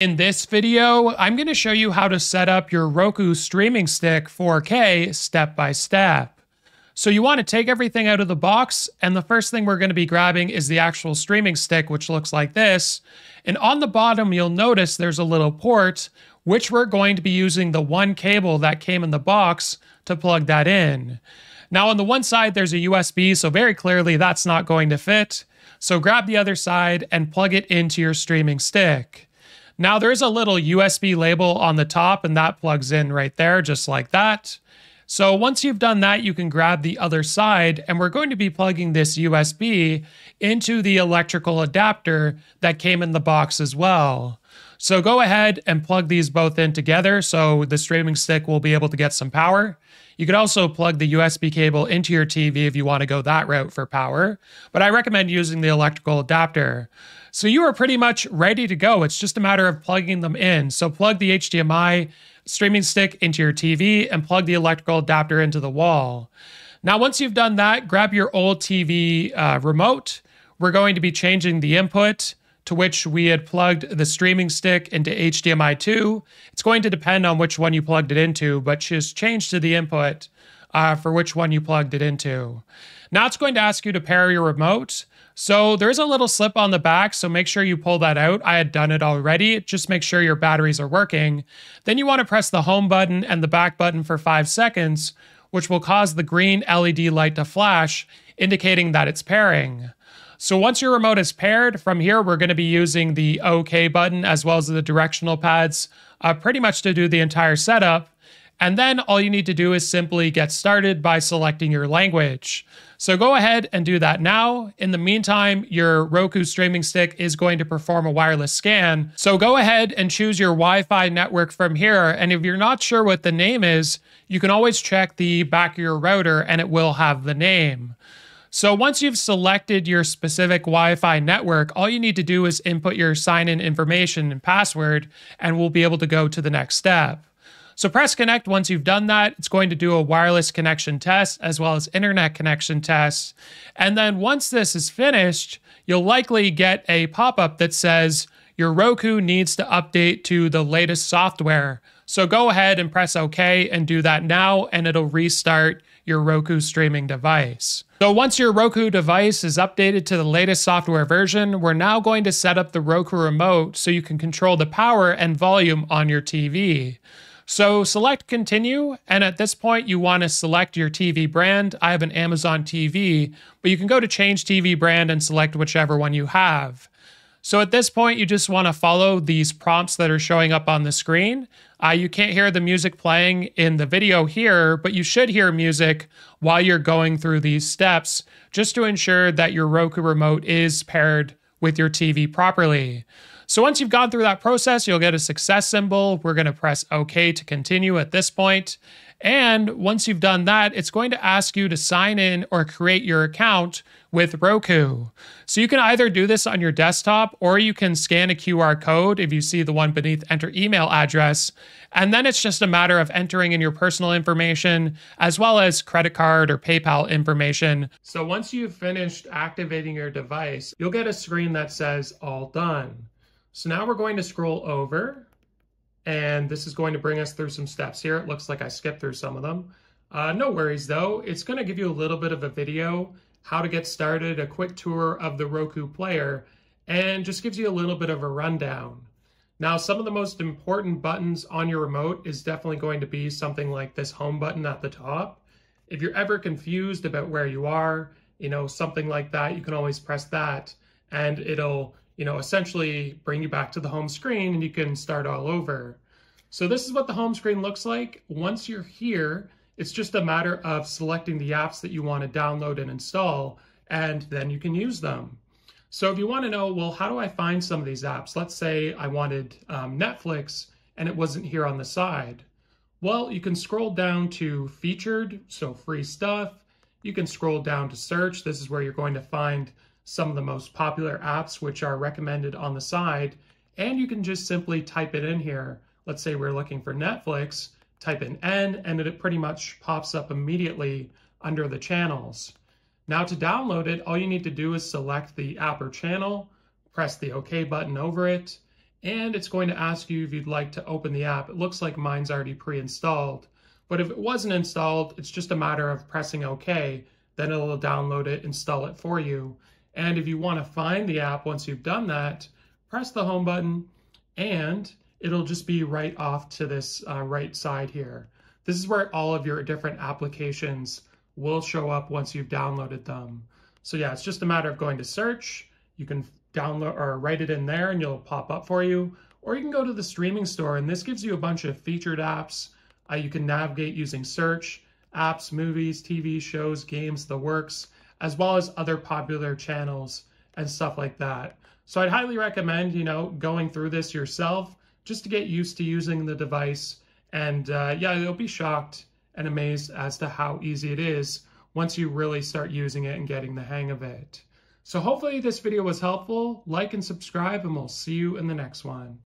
In this video, I'm going to show you how to set up your Roku streaming stick 4K step by step. So you want to take everything out of the box, and the first thing we're going to be grabbing is the actual streaming stick, which looks like this. And on the bottom, you'll notice there's a little port, which we're going to be using the one cable that came in the box to plug that in. Now on the one side, there's a USB, so very clearly that's not going to fit. So grab the other side and plug it into your streaming stick. Now there's a little USB label on the top and that plugs in right there, just like that. So once you've done that, you can grab the other side and we're going to be plugging this USB into the electrical adapter that came in the box as well. So go ahead and plug these both in together so the streaming stick will be able to get some power. You could also plug the USB cable into your TV if you want to go that route for power, but I recommend using the electrical adapter. So you are pretty much ready to go. It's just a matter of plugging them in. So plug the HDMI streaming stick into your TV and plug the electrical adapter into the wall. Now, once you've done that, grab your old TV uh, remote. We're going to be changing the input to which we had plugged the streaming stick into HDMI 2. It's going to depend on which one you plugged it into, but just change to the input uh, for which one you plugged it into. Now it's going to ask you to pair your remote. So there's a little slip on the back, so make sure you pull that out. I had done it already. Just make sure your batteries are working. Then you want to press the home button and the back button for five seconds, which will cause the green LED light to flash, indicating that it's pairing. So once your remote is paired, from here we're going to be using the OK button as well as the directional pads uh, pretty much to do the entire setup. And then all you need to do is simply get started by selecting your language. So go ahead and do that now. In the meantime, your Roku streaming stick is going to perform a wireless scan. So go ahead and choose your Wi-Fi network from here. And if you're not sure what the name is, you can always check the back of your router and it will have the name. So once you've selected your specific Wi-Fi network, all you need to do is input your sign-in information and password, and we'll be able to go to the next step. So press connect once you've done that. It's going to do a wireless connection test as well as internet connection tests. And then once this is finished, you'll likely get a pop-up that says your Roku needs to update to the latest software. So go ahead and press OK and do that now, and it'll restart your Roku streaming device. So once your Roku device is updated to the latest software version, we're now going to set up the Roku remote so you can control the power and volume on your TV. So select continue, and at this point you want to select your TV brand. I have an Amazon TV, but you can go to change TV brand and select whichever one you have. So at this point, you just want to follow these prompts that are showing up on the screen. Uh, you can't hear the music playing in the video here, but you should hear music while you're going through these steps just to ensure that your Roku remote is paired with your TV properly. So once you've gone through that process, you'll get a success symbol. We're going to press OK to continue at this point. And once you've done that, it's going to ask you to sign in or create your account with Roku. So you can either do this on your desktop or you can scan a QR code if you see the one beneath enter email address. And then it's just a matter of entering in your personal information as well as credit card or PayPal information. So once you've finished activating your device, you'll get a screen that says all done. So now we're going to scroll over and this is going to bring us through some steps here. It looks like I skipped through some of them. Uh, no worries though. It's going to give you a little bit of a video, how to get started, a quick tour of the Roku player, and just gives you a little bit of a rundown. Now, some of the most important buttons on your remote is definitely going to be something like this home button at the top. If you're ever confused about where you are, you know, something like that, you can always press that and it'll you know, essentially bring you back to the home screen and you can start all over. So this is what the home screen looks like. Once you're here, it's just a matter of selecting the apps that you want to download and install, and then you can use them. So if you want to know, well, how do I find some of these apps? Let's say I wanted um, Netflix and it wasn't here on the side. Well, you can scroll down to featured, so free stuff. You can scroll down to search. This is where you're going to find some of the most popular apps which are recommended on the side. And you can just simply type it in here. Let's say we're looking for Netflix, type in N, and it pretty much pops up immediately under the channels. Now to download it, all you need to do is select the app or channel, press the OK button over it, and it's going to ask you if you'd like to open the app. It looks like mine's already pre-installed, but if it wasn't installed, it's just a matter of pressing OK, then it'll download it, install it for you. And if you want to find the app once you've done that, press the home button and it'll just be right off to this uh, right side here. This is where all of your different applications will show up once you've downloaded them. So yeah, it's just a matter of going to search. You can download or write it in there and it'll pop up for you. Or you can go to the streaming store and this gives you a bunch of featured apps. Uh, you can navigate using search, apps, movies, TV shows, games, the works, as well as other popular channels and stuff like that. So I'd highly recommend, you know, going through this yourself just to get used to using the device. And uh, yeah, you'll be shocked and amazed as to how easy it is once you really start using it and getting the hang of it. So hopefully this video was helpful. Like and subscribe and we'll see you in the next one.